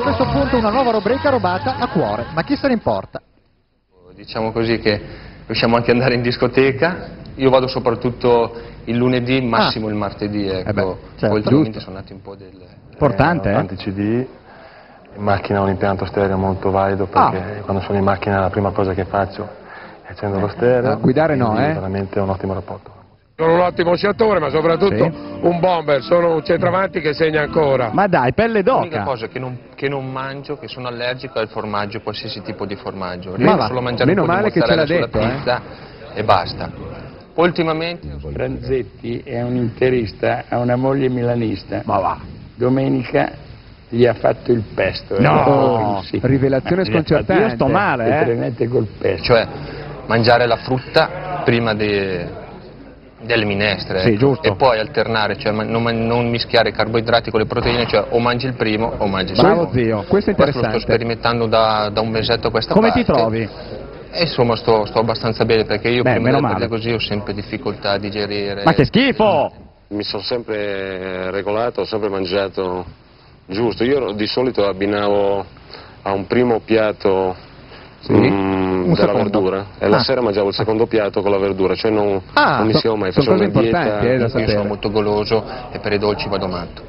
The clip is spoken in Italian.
questo punto una nuova rubrica rubata a cuore, ma chi se ne importa? Diciamo così che riusciamo anche ad andare in discoteca, io vado soprattutto il lunedì, massimo il martedì, ecco. Eh beh, certo. Poi ultimamente sono nati un po' del... Importante, Eh, eh? ho tanti CD, in macchina ho un impianto stereo molto valido perché Ah. quando sono in macchina la prima cosa che faccio è accendere lo stereo. Ah, guidare no, eh? veramente un ottimo rapporto. Sono un ottimo sciatore, ma soprattutto Sì. un bomber, sono un centravanti che segna ancora. Ma dai, pelle L'unica d'oca. cosa che non, che non mangio, che sono allergico, il formaggio, qualsiasi tipo di formaggio. Ma Riesco va, solo a mangiare meno un po' male di che ce l'ha mozzarella detto, sulla eh. pizza e basta. Ultimamente Franzetti è un interista, ha una moglie milanista. Ma va. Domenica gli ha fatto il pesto. No, eh, sì. rivelazione Gli ha fatto- sconcertante. Io sto male, le eh. trenette col pesto. cioè mangiare la frutta prima de- delle minestre Sì, giusto. e poi alternare, cioè non, non mischiare i carboidrati con le proteine, cioè o mangi il primo o mangi il Bravo secondo. zio, questo è Questo lo sto interessante. sperimentando da, da un mesetto a questa Come parte. ti trovi? E insomma sto, sto abbastanza bene perché io Beh, prima meno di così ho sempre difficoltà a digerire. Ma che schifo! Mi sono sempre regolato, ho sempre mangiato giusto. Io di solito abbinavo a un primo piatto Sì? mm, Un della secondo. verdura e la Ah. sera mangiavo il secondo piatto con la verdura, cioè non, Ah, non mi siamo mai facevo una dieta. eh, Io sono molto goloso e per i dolci vado matto.